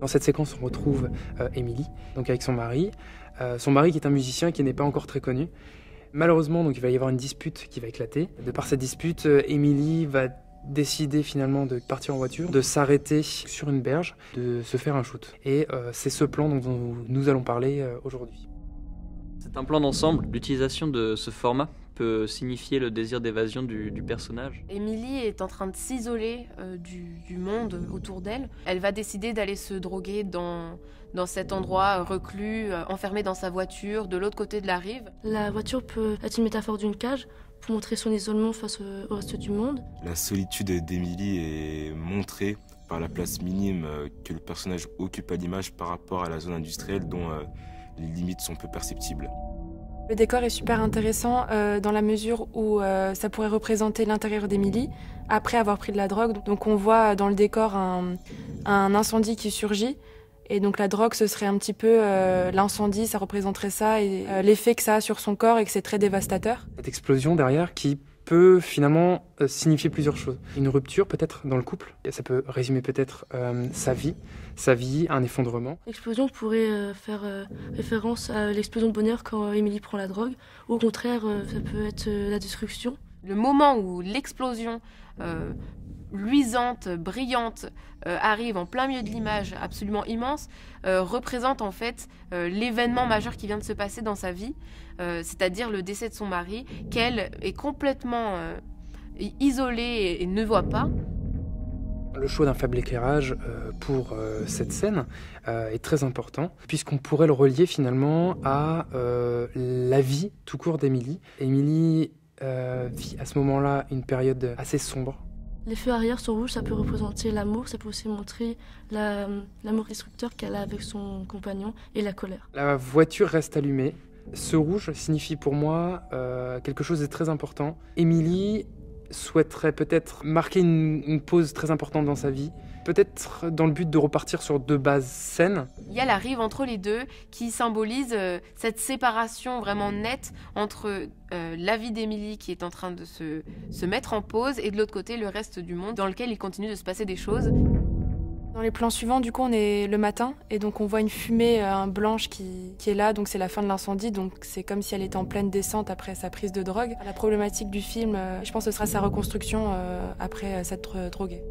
Dans cette séquence, on retrouve Émilie, donc avec son mari. son mari qui est un musicien qui n'est pas encore très connu. Malheureusement, il va y avoir une dispute qui va éclater. De par cette dispute, Émilie va décider finalement de partir en voiture, de s'arrêter sur une berge, de se faire un shoot. Et c'est ce plan dont nous allons parler aujourd'hui. C'est un plan d'ensemble. L'utilisation de ce format peut signifier le désir d'évasion du, personnage. Émilie est en train de s'isoler euh, du, monde autour d'elle. Elle va décider d'aller se droguer dans, dans cet endroit reclus, euh, enfermé dans sa voiture, de l'autre côté de la rive. La voiture peut être une métaphore d'une cage pour montrer son isolement face au reste du monde. La solitude d'Émilie est montrée par la place minime euh, que le personnage occupe à l'image par rapport à la zone industrielle dont les limites sont peu perceptibles. Le décor est super intéressant euh, dans la mesure où euh, ça pourrait représenter l'intérieur d'Émilie après avoir pris de la drogue. Donc on voit dans le décor un, incendie qui surgit. Et donc la drogue, ce serait un petit peu euh, l'incendie, ça représenterait ça et l'effet que ça a sur son corps et que c'est très dévastateur. Cette explosion derrière qui peut finalement euh, signifier plusieurs choses. Une rupture peut-être dans le couple, ça peut résumer peut-être euh, sa vie, sa vie, un effondrement. L'explosion pourrait euh, faire référence à l'explosion de bonheur quand Émilie prend la drogue, ou au contraire, ça peut être la destruction. Le moment où l'explosion luisante, brillante, euh, arrive en plein milieu de l'image absolument immense, euh, représente en fait euh, l'événement majeur qui vient de se passer dans sa vie, c'est-à-dire le décès de son mari, qu'elle est complètement isolée et, ne voit pas. Le choix d'un faible éclairage pour cette scène est très important, puisqu'on pourrait le relier finalement à la vie tout court d'Émilie. Émilie vit à ce moment-là une période assez sombre les feux arrière sont rouges, ça peut représenter l'amour, ça peut aussi montrer l'amour destructeur qu'elle a avec son compagnon et la colère. La voiture reste allumée. Ce rouge signifie pour moi euh, quelque chose de très important. Émilie souhaiterait peut-être marquer une, pause très importante dans sa vie, peut-être dans le but de repartir sur deux bases saines. Il y a la rive entre les deux qui symbolise euh, cette séparation vraiment nette entre euh, la vie d'Émilie qui est en train de se, se mettre en pause et de l'autre côté le reste du monde dans lequel il continue de se passer des choses. Dans les plans suivants, du coup, on est le matin et donc on voit une fumée euh, blanche qui, qui, est là, donc c'est la fin de l'incendie, donc c'est comme si elle était en pleine descente après sa prise de drogue. La problématique du film, euh, je pense que ce sera sa reconstruction euh, après s'être droguée.